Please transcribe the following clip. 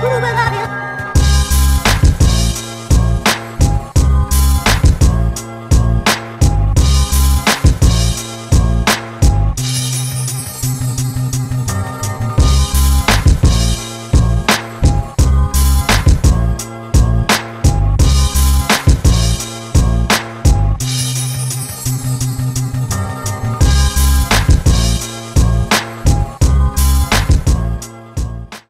Kurubagawa.